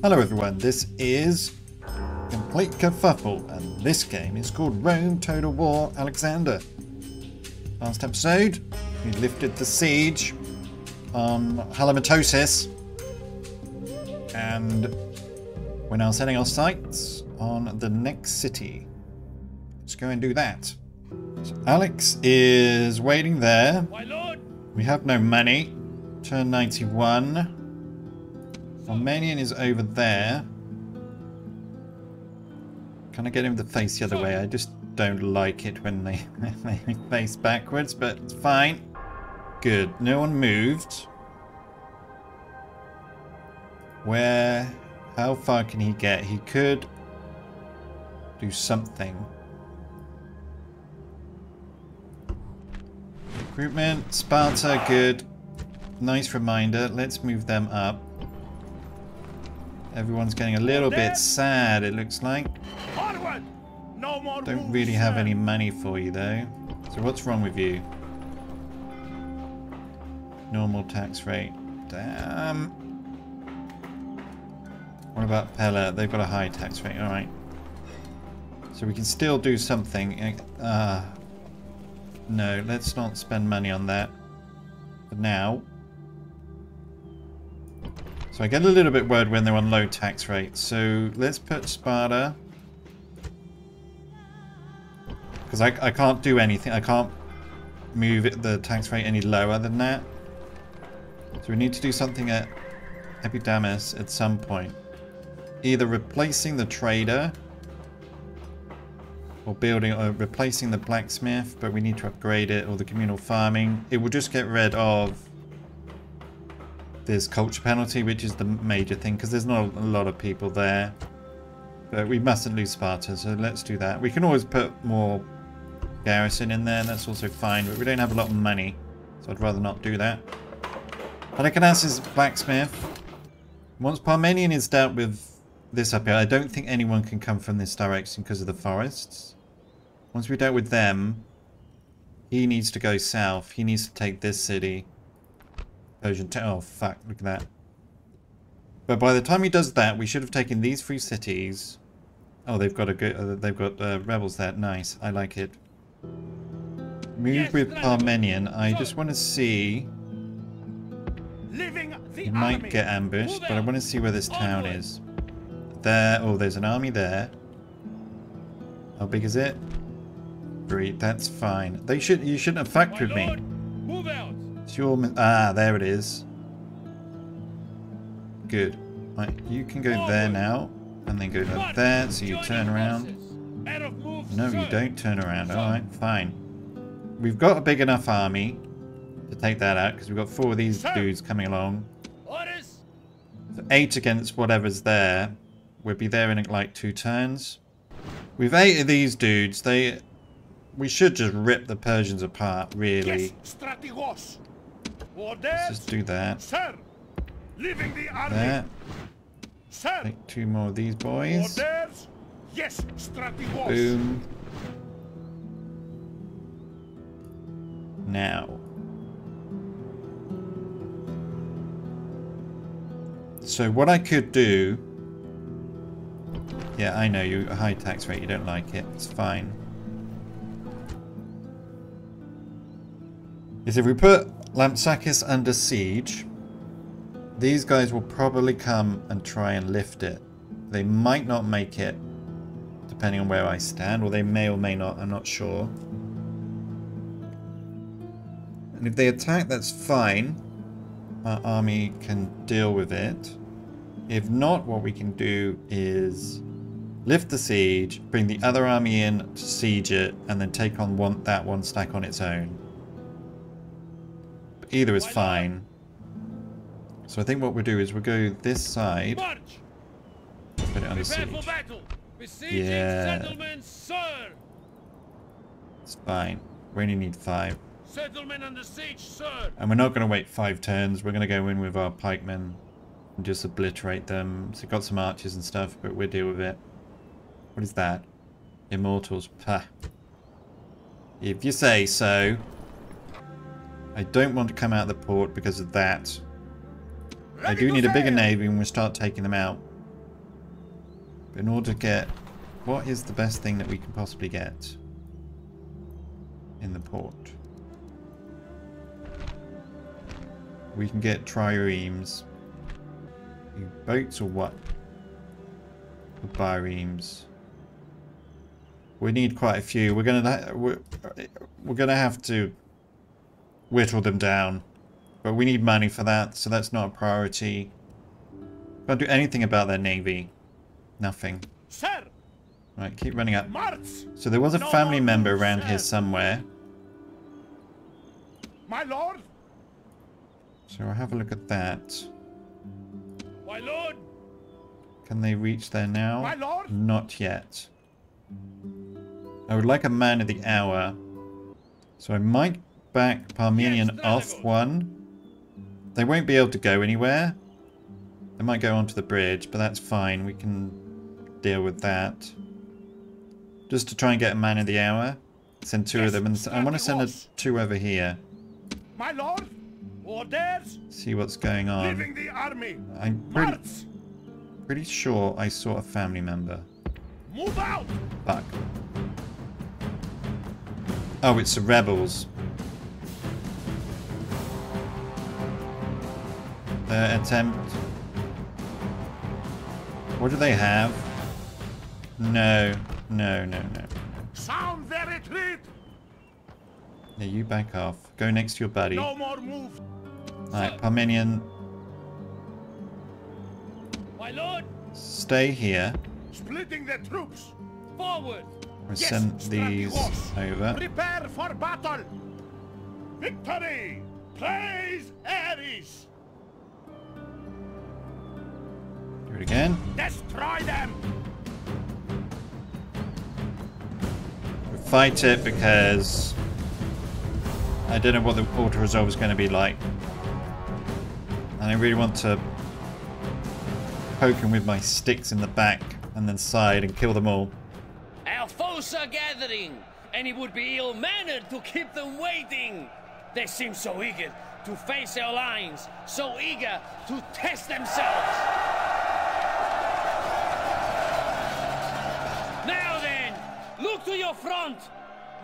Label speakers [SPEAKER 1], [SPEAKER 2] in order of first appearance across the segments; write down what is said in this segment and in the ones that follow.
[SPEAKER 1] Hello everyone, this is Complete Kerfuffle, and this game is called Rome Total War Alexander. Last episode, we lifted the siege on Halimatosis, and we're now setting our sights on the next city. Let's go and do that. So Alex is waiting there.
[SPEAKER 2] My lord,
[SPEAKER 1] We have no money. Turn 91. Parmenion is over there. Can I get him to face the other way? I just don't like it when they, they face backwards, but it's fine. Good. No one moved. Where... How far can he get? He could do something. Recruitment. Sparta, good. Nice reminder. Let's move them up. Everyone's getting a little bit sad, it looks like.
[SPEAKER 2] forward! No more
[SPEAKER 1] Don't really have any money for you, though. So what's wrong with you? Normal tax rate. Damn. What about Pella? They've got a high tax rate. Alright. So we can still do something. Uh, no, let's not spend money on that. For now. So I get a little bit worried when they're on low tax rates. So let's put Sparta. Because I, I can't do anything. I can't move it, the tax rate any lower than that. So we need to do something at Epidamnus at some point. Either replacing the trader or building or replacing the blacksmith, but we need to upgrade it, or the communal farming. It will just get rid of this culture penalty, which is the major thing, because there's not a lot of people there. But we mustn't lose Sparta, so let's do that. We can always put more garrison in there, that's also fine, but we don't have a lot of money, so I'd rather not do that. Panachanas is blacksmith. Once Parmenion is dealt with this up here, I don't think anyone can come from this direction because of the forests. Once we dealt with them, he needs to go south. He needs to take this city. Persian town. Oh, fuck. Look at that. But by the time he does that, we should have taken these three cities. Oh, they've got a good. Uh, they've got uh, rebels there. Nice. I like it. Move
[SPEAKER 2] Yes,
[SPEAKER 1] with. Parmenion. I just want to see.
[SPEAKER 2] Living the
[SPEAKER 1] He might
[SPEAKER 2] army.
[SPEAKER 1] get ambushed, but I want to see where this town
[SPEAKER 2] Onward.
[SPEAKER 1] is. There. Oh, there's an army there. How big is it? Three. That's fine. They should. You shouldn't have fucked with me.
[SPEAKER 2] Lord, move out.
[SPEAKER 1] It's your mi- ah, there it is. Good. Right, you can go there now, and then go to there. So you turn around.
[SPEAKER 2] forces. Out of move,
[SPEAKER 1] No, you don't turn around. All right, fine. We've got a big enough army to take that out because we've got four of these dudes coming along. So eight against whatever's there. We'll be there in like two turns. We've eight of these dudes, they we should just rip the Persians apart. Really.
[SPEAKER 2] Yes.
[SPEAKER 1] Let's just do that.
[SPEAKER 2] Sir. Living the army.
[SPEAKER 1] There.
[SPEAKER 2] Sir.
[SPEAKER 1] Take two more of these boys.
[SPEAKER 2] Orders. Yes, strategos.
[SPEAKER 1] Boom. Now. So what I could do... Yeah, I know you a high tax rate, you don't like it. It's fine. Is if we put Lampsacus under siege, these guys will probably come and try and lift it. They might not make it, depending on where I stand, or they may or may not, I'm not sure. And if they attack, that's fine. Our army can deal with it. If not, what we can do is lift the siege, bring the other army in to siege it, and then take on one that one stack on its own. Either is fine. So I think what we'll do is we'll go this side,
[SPEAKER 2] March.
[SPEAKER 1] put it under
[SPEAKER 2] Prepare
[SPEAKER 1] siege. Yeah.
[SPEAKER 2] sir.
[SPEAKER 1] It's fine. We only need five.
[SPEAKER 2] Settlement under siege, sir.
[SPEAKER 1] And we're not going to wait five turns. We're going to go in with our pikemen and just obliterate them. So we've got some archers and stuff, but we'll deal with it. What is that? Immortals. Pah. If you say so. I don't want to come out of the port because of that. I do need a bigger navy when we start taking them out. But In order to get... What is the best thing that we can possibly get in the port? We can get triremes. Boats or what? Or biremes. We need quite a few. We're gonna we're, we're gonna have to whittle them down, but we need money for that, so that's not a priority. Can't do anything about their navy. Nothing.
[SPEAKER 2] Sir!
[SPEAKER 1] Right, keep running up. So there was a family member around here somewhere.
[SPEAKER 2] My lord!
[SPEAKER 1] So I'll have a look at that.
[SPEAKER 2] My lord!
[SPEAKER 1] Can they reach there now?
[SPEAKER 2] My lord?
[SPEAKER 1] Not yet. I would like a man of the hour. So I might back Parmenion
[SPEAKER 2] Yes,
[SPEAKER 1] off one. They won't be able to go anywhere. They might go onto the bridge, but that's fine. We can deal with that. Just to try and get a man of the hour. Send two of them. And I want to send a two over here.
[SPEAKER 2] My lord! Orders!
[SPEAKER 1] See what's going on.
[SPEAKER 2] Leaving the army!
[SPEAKER 1] I'm pretty,
[SPEAKER 2] March!
[SPEAKER 1] pretty sure I saw a family member.
[SPEAKER 2] Move out!
[SPEAKER 1] Fuck. Oh, it's the rebels. Their attempt. What do they have? No, no, no, no.
[SPEAKER 2] Sound their retreat!
[SPEAKER 1] Yeah, you back off. Go next to your buddy.
[SPEAKER 2] No more move!
[SPEAKER 1] Alright, Parmenion,
[SPEAKER 2] My lord!
[SPEAKER 1] stay here.
[SPEAKER 2] Splitting the troops! Forward!
[SPEAKER 1] We'll
[SPEAKER 2] Yes,
[SPEAKER 1] send these over.
[SPEAKER 2] Prepare for battle! Victory! Praise Ares!
[SPEAKER 1] It again.
[SPEAKER 2] Destroy them!
[SPEAKER 1] fight it because I don't know what the auto resolve is going to be like. And I really want to poke him with my sticks in the back and then side and kill them all.
[SPEAKER 3] Our foes are gathering, and it would be ill-mannered to keep them waiting. They seem so eager to face our lines, so eager to test themselves.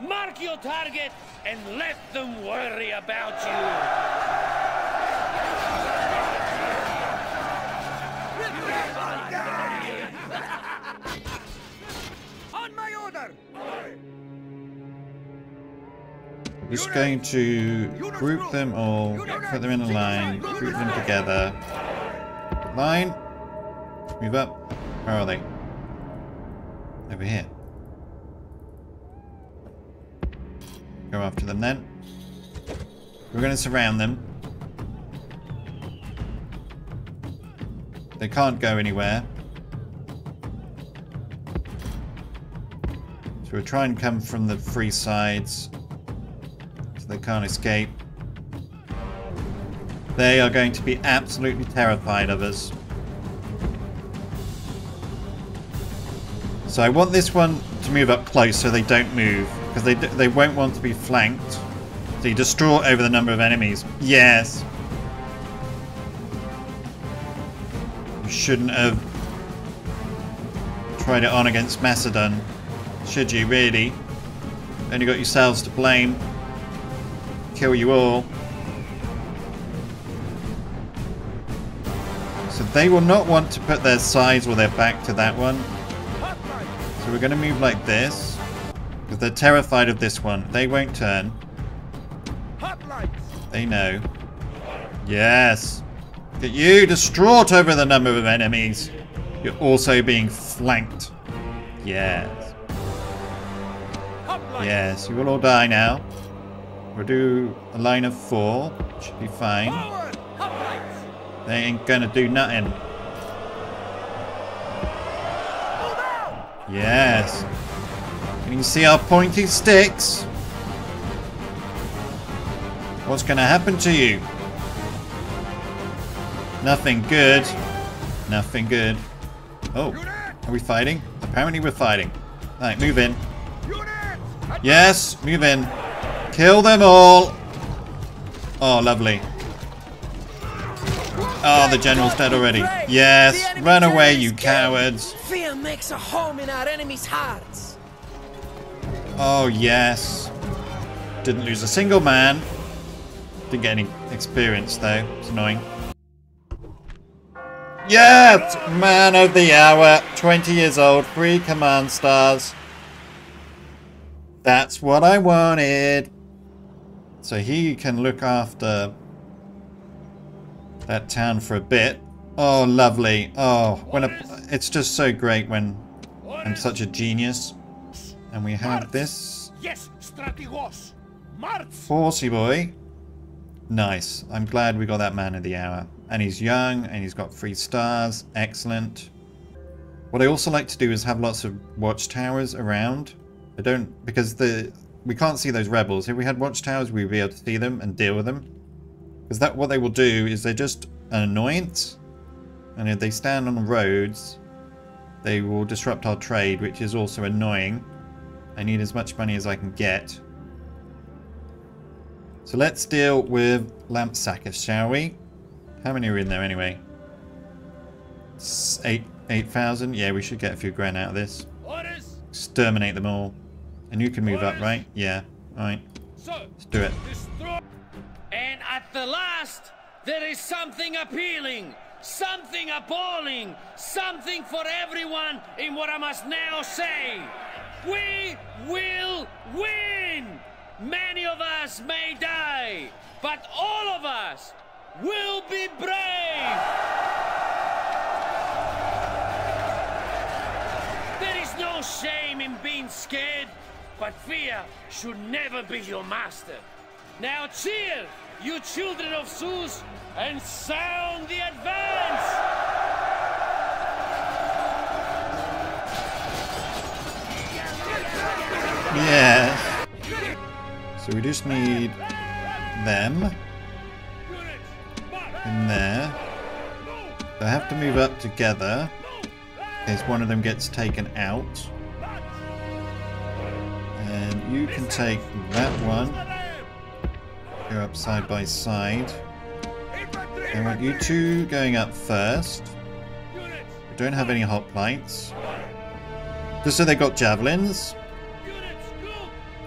[SPEAKER 3] Mark your target, and let them worry about you.
[SPEAKER 2] On my order!
[SPEAKER 1] I'm just going to group them all, put them in a line, group them together. Line. Move up. Where are they? Over here. Go after them then. We're going to surround them. They can't go anywhere. So we'll try and come from the free sides so they can't escape. They are going to be absolutely terrified of us. So I want this one to move up close so they don't move, because they, they won't want to be flanked. So you distraught over the number of enemies. Yes. You shouldn't have tried it on against Macedon. Should you, really? Only got yourselves to blame. Kill you all. So they will not want to put their sides or their back to that one. So we're going to move like this. Because they're terrified of this one. They won't turn. They know. Yes. Look at you, distraught over the number of enemies. You're also being flanked. Yes. Yes, you will all die now. We'll do a line of four. Should be fine. They ain't gonna do nothing. Yes. Can you see our pointy sticks? What's gonna happen to you? Nothing good. Nothing good. Oh, are we fighting? Apparently we're fighting. Alright, move in. Yes, move in. Kill them all. Oh, lovely. Oh, the general's dead already. Yes, run away, you cowards.
[SPEAKER 4] Fear makes a home in our enemies' hearts.
[SPEAKER 1] Oh, yes. Didn't lose a single man. Didn't get any experience, though. It's annoying. Yes! Man of the hour. 20 years old. Three command stars. That's what I wanted. So he can look after that town for a bit. Oh, lovely. Oh, when a, it's just so great when I'm such a genius. And we have this
[SPEAKER 2] Yes, strategos. March.
[SPEAKER 1] Horsey boy. Nice. I'm glad we got that man of the hour. And he's young and he's got three stars. Excellent. What I also like to do is have lots of watchtowers around. I don't because the we can't see those rebels. If we had watchtowers, we'd be able to see them and deal with them. Because that what they will do is they're just an annoyance. And if they stand on roads, they will disrupt our trade, which is also annoying. I need as much money as I can get. So let's deal with lamp Lampsacus, shall we? How many are in there anyway? Eight, 8,000? Yeah, we should get a few grand out of this.
[SPEAKER 3] Orders,
[SPEAKER 1] Exterminate them all. And you can move up, right? Yeah. Alright,
[SPEAKER 3] so
[SPEAKER 1] let's do it.
[SPEAKER 3] And at the last, there is something appealing, something appalling, something for everyone in what I must now say. We will win! Many of us may die, but all of us will be brave! There is no shame in being scared, but fear should never be your master. Now cheer, you children of Zeus, and sound the advance!
[SPEAKER 1] Yes. So we just need them in there. They have to move up together in case one of them gets taken out. And you can take that one. Go up side by side. I want you two going up first. We don't have any hoplites. Just so they got javelins.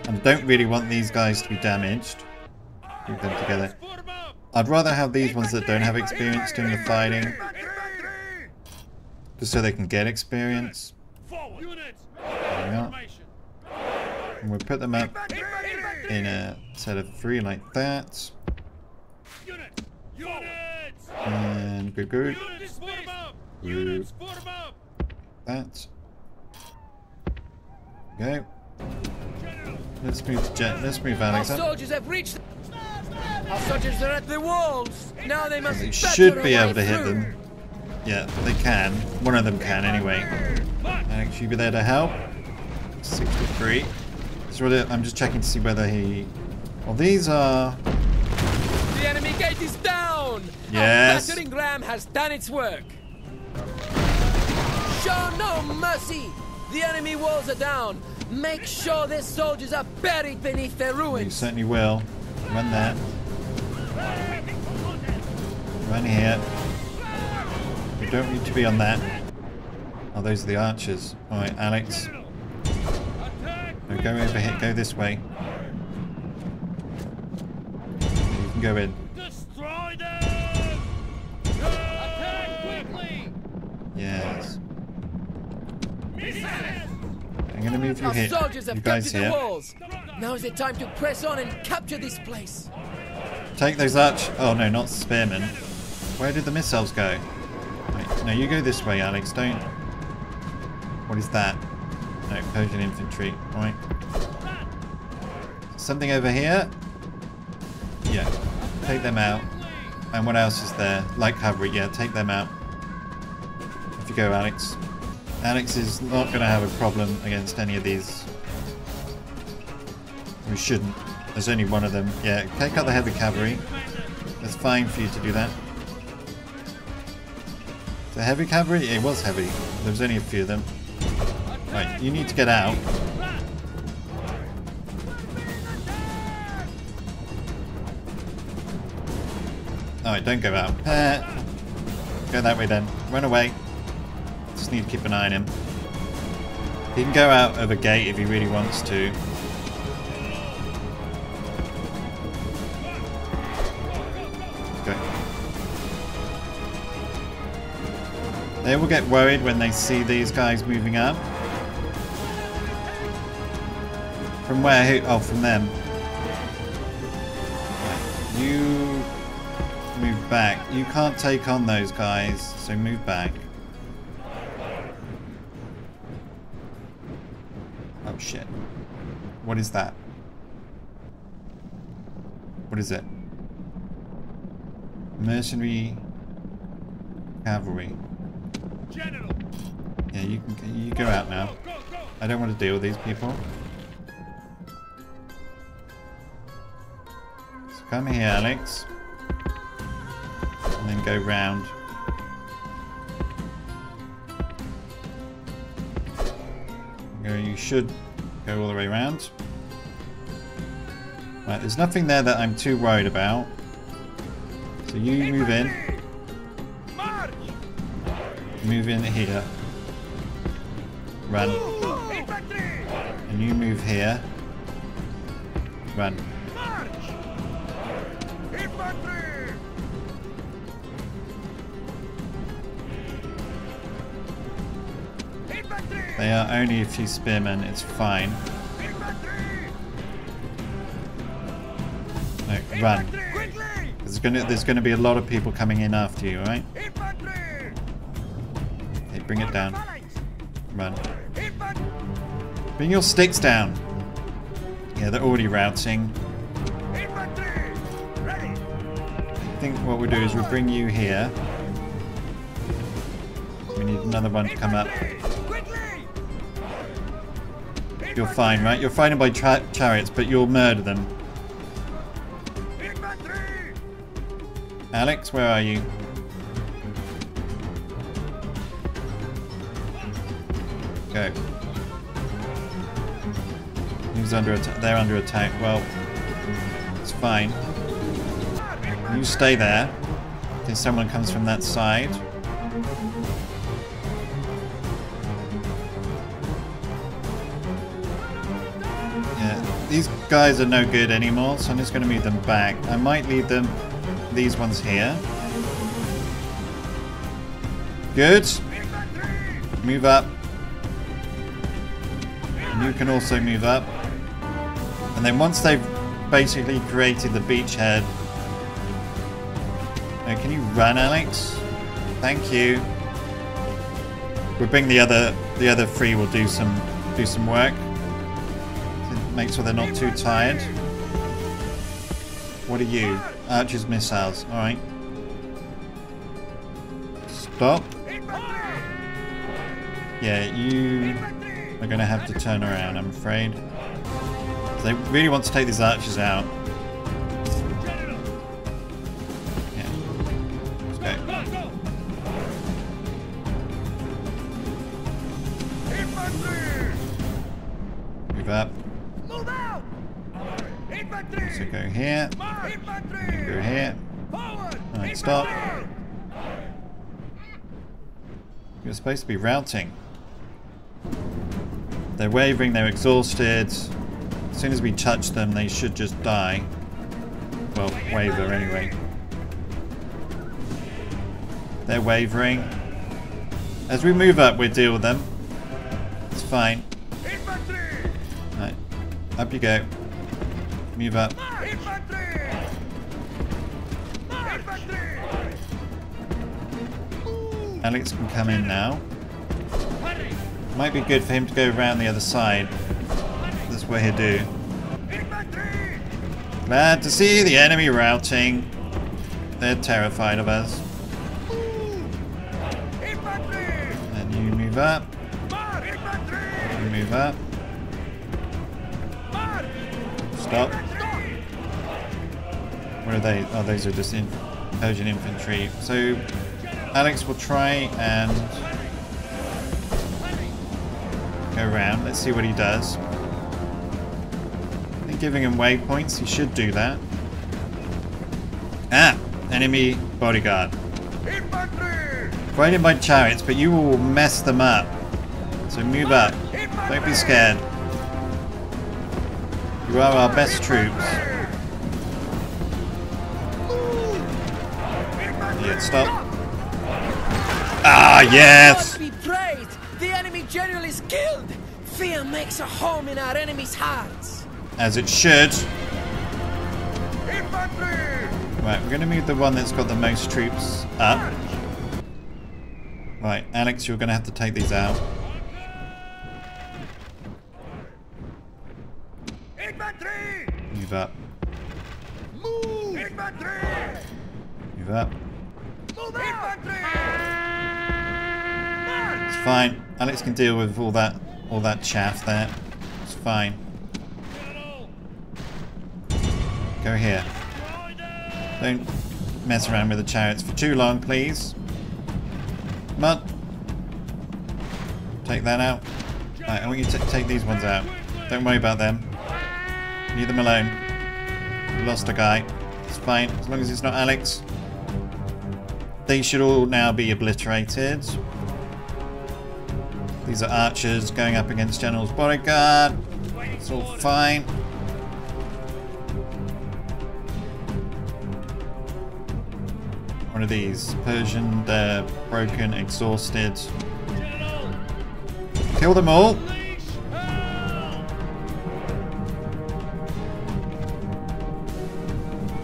[SPEAKER 1] And don't really want these guys to be damaged. Keep them together. I'd rather have these ones that don't have experience doing the fighting. Just so they can get experience. There we are. And we'll put them up in a set of three like that. And good, good.
[SPEAKER 3] Units form up!
[SPEAKER 1] Good.
[SPEAKER 3] Units form!
[SPEAKER 1] That. Go. Let's move to Jet. Let's move Alex up.
[SPEAKER 4] soldiers have reached. Our soldiers are at the walls. Now they must.
[SPEAKER 1] They should be able to hit
[SPEAKER 4] through.
[SPEAKER 1] them. Yeah, they can. One of them can anyway. Alex, you be there to help. 63. So I'm just checking to see whether he... Well, these are...
[SPEAKER 4] The enemy gate is down.
[SPEAKER 1] Yes.
[SPEAKER 4] Our battering ram has done its work. Show no mercy. The enemy walls are down. Make sure their soldiers are buried beneath their ruins.
[SPEAKER 1] You certainly will. Run that. Run here. You don't need to be on that. Oh, those are the archers. Alright, Alex. No, go over here. Go this way. You can go in.
[SPEAKER 3] Destroy them! Attack quickly!
[SPEAKER 1] Yes. I'm gonna move you
[SPEAKER 4] Our
[SPEAKER 1] here.
[SPEAKER 4] soldiers
[SPEAKER 1] You
[SPEAKER 4] have
[SPEAKER 1] guys here.
[SPEAKER 4] Now is the time to press on and capture this place.
[SPEAKER 1] Take those arch. Oh no, not spearmen. Where did the missiles go? Wait, no, you go this way, Alex. Don't. What is that? No, Persian infantry. Right. Something over here. Yeah. Take them out. And what else is there? Light cavalry. Yeah, take them out. If you go, Alex. Alex is not going to have a problem against any of these. We shouldn't. There's only one of them. Yeah, take out the heavy cavalry. It's fine for you to do that. The heavy cavalry? It was heavy. There was only a few of them. Right, you need to get out. Alright, don't go out. Uh, Go that way then. Run away. Just need to keep an eye on him. He can go out of a gate if he really wants to. Go. They will get worried when they see these guys moving up. From where? Oh, from them. You move back. You can't take on those guys, so move back. What is that? What is it? Mercenary cavalry.
[SPEAKER 2] General!
[SPEAKER 1] Yeah, you can you go out now.
[SPEAKER 2] Go, go!
[SPEAKER 1] I don't want to deal with these people. So come here, Alex. And then go round. You should go all the way around. Right, there's nothing there that I'm too worried about. So you move in. Move in here. Run. And you move here. Run.
[SPEAKER 2] March! Infantry! Infantry!
[SPEAKER 1] They are only a few spearmen, it's fine. Run. There's gonna there's gonna be a lot of people coming in after you,
[SPEAKER 2] right?
[SPEAKER 1] Okay, bring it down. Run. Bring your sticks down. Yeah, they're already routing. I think what we'll do is we'll bring you here. We need another one to come up. You're fine, right? You're fighting by chariots, but you'll murder them. Alex, where are you? Go. Who's under attack? They're under attack. Well, it's fine. You stay there. Until someone comes from that side. Yeah, these guys are no good anymore, so I'm just going to move them back. I might leave them, these ones here. Good. Move up. And you can also move up. And then once they've basically created the beachhead... Now, can you run, Alex? Thank you. We'll bring the other the other three will do some do some work. Make sure they're not too tired. What are you? Archer's missiles. Alright. Stop. Yeah, you are going to have to turn around, I'm afraid. They really want to take these archers out. You're supposed to be routing. They're wavering, they're exhausted. As soon as we touch them, they should just die. Well, waver anyway. They're wavering. As we move up, we'll deal with them. It's fine. Right. Up you go. Move up. Alex can come in now. Might be good for him to go around the other side. That's what he'll do. Glad to see the enemy routing. They're terrified of us. And you move up. You move up. Stop. Where are they? Oh, those are just in Persian infantry. So Alex will try and go around. Let's see what he does. I think giving him waypoints, he should do that. Ah! Enemy bodyguard.
[SPEAKER 2] Infantry!
[SPEAKER 1] Guided by chariots, but you will mess them up. So move up. Don't be scared. You are our best troops. Yeah, stop. Ah, yes!
[SPEAKER 4] God be praised! The enemy general is killed! Fear makes a home in our enemies' hearts!
[SPEAKER 1] As it should.
[SPEAKER 2] Infantry!
[SPEAKER 1] Right, we're going to move the one that's got the most troops up. Right, Alex, you're going to have to take these out.
[SPEAKER 2] Infantry!
[SPEAKER 1] Move up.
[SPEAKER 2] Move! Infantry!
[SPEAKER 1] Move up. Fine. Alex can deal with all that all that chaff there. It's fine. Go here. Don't mess around with the chariots for too long, please. Mud. Take that out. Right, I want you to take these ones out. Don't worry about them. Leave them alone. Lost a guy. It's fine, as long as it's not Alex. They should all now be obliterated. These are archers going up against General's bodyguard. It's all fine. One of these. Persian, they're broken, exhausted. Kill them all.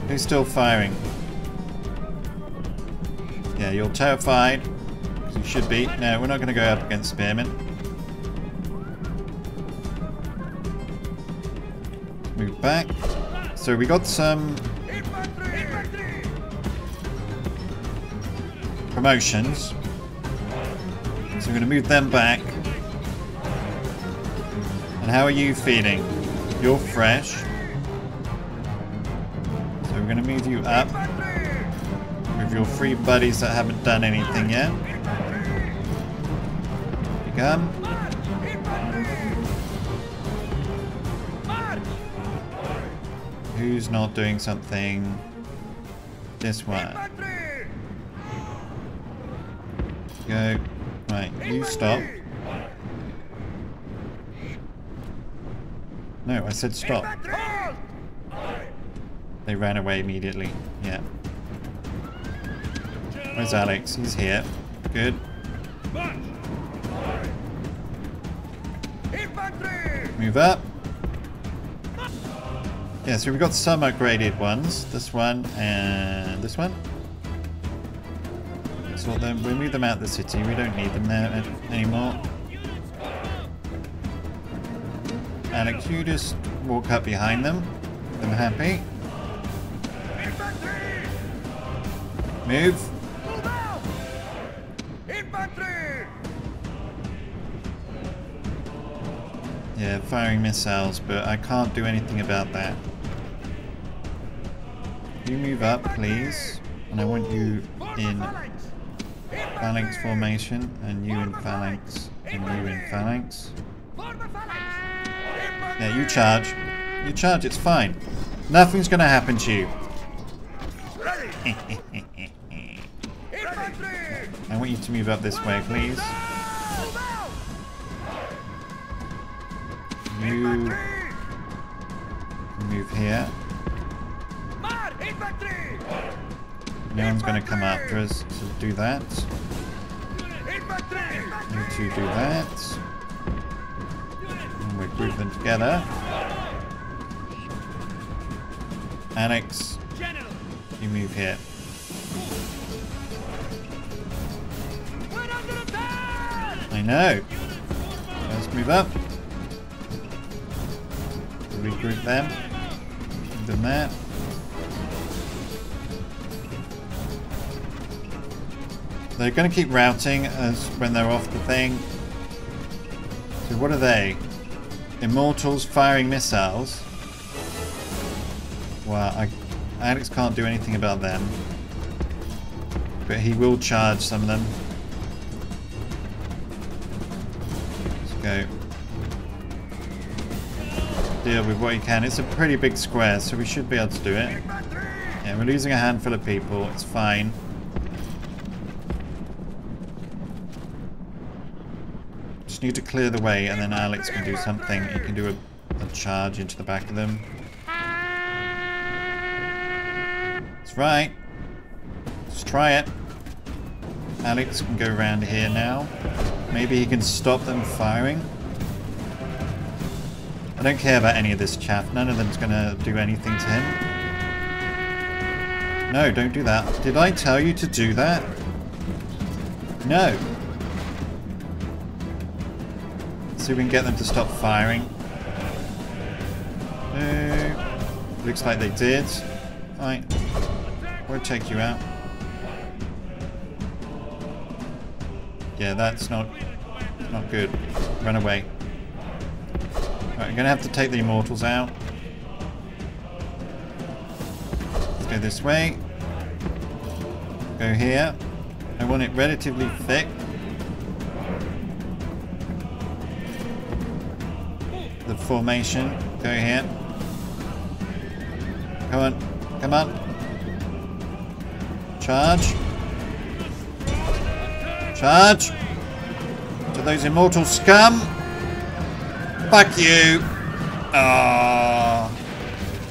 [SPEAKER 1] Who's still firing? Yeah, you're terrified. You should be. No, we're not going to go up against spearmen. Move back. So we got some promotions. So we're going to move them back. And how are you feeling? You're fresh. So we're going to move you up with your three buddies that haven't done anything yet. Who's not doing something? This one. Go. Right, you stop. No, I said stop. They ran away immediately. Yeah. Where's Alex? He's here. Good. Move up. Yeah, so we've got some upgraded ones. This one and this one. Sort them. We'll move them out the city. We don't need them there anymore. Alex, you just walk up behind them. I'm happy. Move firing missiles, but I can't do anything about that. You move up, please. And I want you in phalanx formation, and you in phalanx, and you in phalanx. Yeah, you charge. You charge, it's fine. Nothing's gonna happen to you. I want you to move up this way, please. You move here. No one's gonna come after us, so do that. You two do that. And we group them together. Alex, you move here. I know. Let's move up. Regroup them. Move them there. They're going to keep routing as when they're off the thing. So what are they? Immortals firing missiles. Well, I, Alex can't do anything about them. But he will charge some of them. With what you can. It's a pretty big square, so we should be able to do it. Yeah, we're losing a handful of people. It's fine. Just need to clear the way and then Alex can do something. He can do a, a charge into the back of them. That's right. Let's try it. Alex can go around here now. Maybe he can stop them firing. I don't care about any of this chaff. None of them's going to do anything to him. No, don't do that. Did I tell you to do that? No. See if we can get them to stop firing. No. Looks like they did. Right. We'll take you out. Yeah, that's not not good. Run away. Right, I'm gonna have to take the immortals out. Let's go this way. Go here. I want it relatively thick. The formation. Go here. Come on. Come on. Charge. Charge. To those immortal scum. Fuck you. Oh.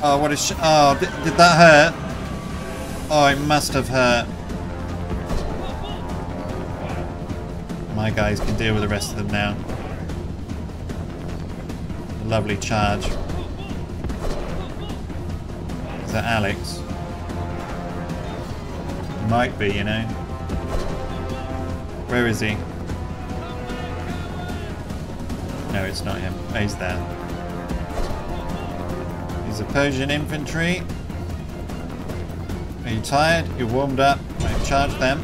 [SPEAKER 1] Oh, what sh- Oh, did, did that hurt? Oh, it must have hurt. My guys can deal with the rest of them now. Lovely charge. Is that Alex? Might be, you know. Where is he? No, it's not him. Oh, he's there. He's a Persian infantry. Are you tired? You're warmed up. Right, charge them.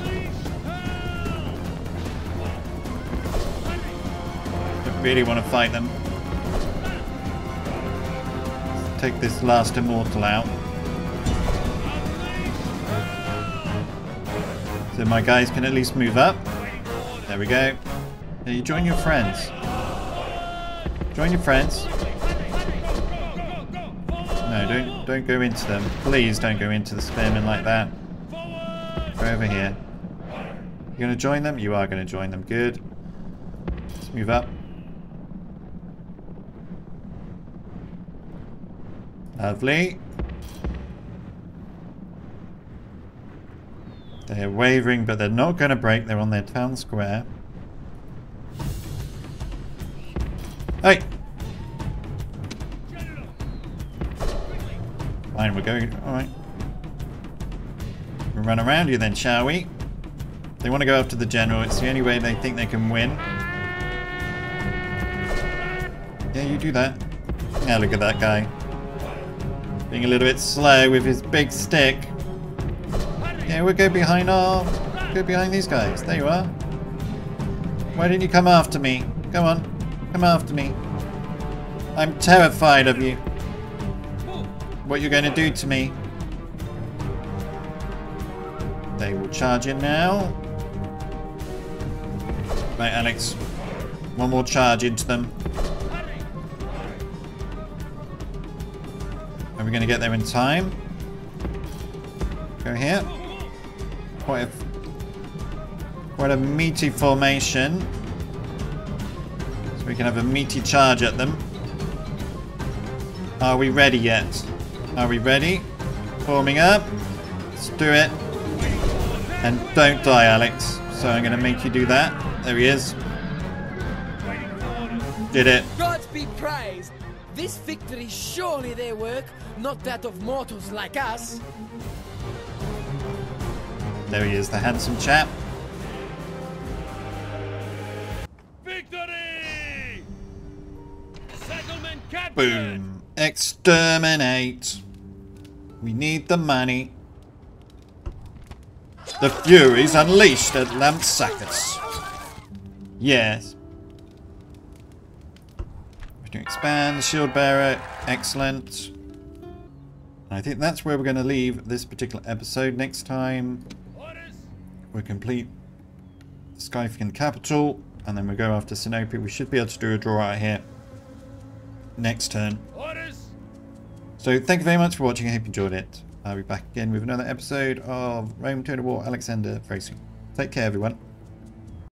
[SPEAKER 1] Don't really want to fight them. Take this last immortal out. So my guys can at least move up. There we go. Now you join your friends. Join your friends. No, don't don't go into them. Please don't go into the spearmen like that. Go over here. You gonna join them? You are gonna join them. Good. Let's move up. Lovely. They're wavering, but they're not going to break. They're on their town square. Hey! Fine, we're going. Alright. We'll run around you then, shall we? They want to go after the general. It's the only way they think they can win. Yeah, you do that. Now look at that guy. Being a little bit slow with his big stick. Yeah, we'll go behind our... Go behind these guys. There you are. Why didn't you come after me? Come on. Come after me. I'm terrified of you. What you're going to do to me. They will charge in now. Right, Alex. One more charge into them. Are we going to get there in time? Go here. Quite a, quite a meaty formation. We can have a meaty charge at them. Are we ready yet? Are we ready? Forming up. Let's do it. And don't die, Alex. So I'm going to make you do that. There he is. Did it.
[SPEAKER 4] Gods be praised! This victory is surely their work, not that of mortals like us.
[SPEAKER 1] There he is, the handsome chap. Boom. Exterminate. We need the money. The Furies unleashed at Lampsacus. Yes. We can expand the shield bearer. Excellent. I think that's where we're going to leave this particular episode. Next time, we'll complete Skyfian capital, and then we'll go after Sinope. We should be able to do a draw out here next turn. So thank you very much for watching. I hope you enjoyed it. I'll be back again with another episode of Rome Total War Alexander very soon. Take care, everyone.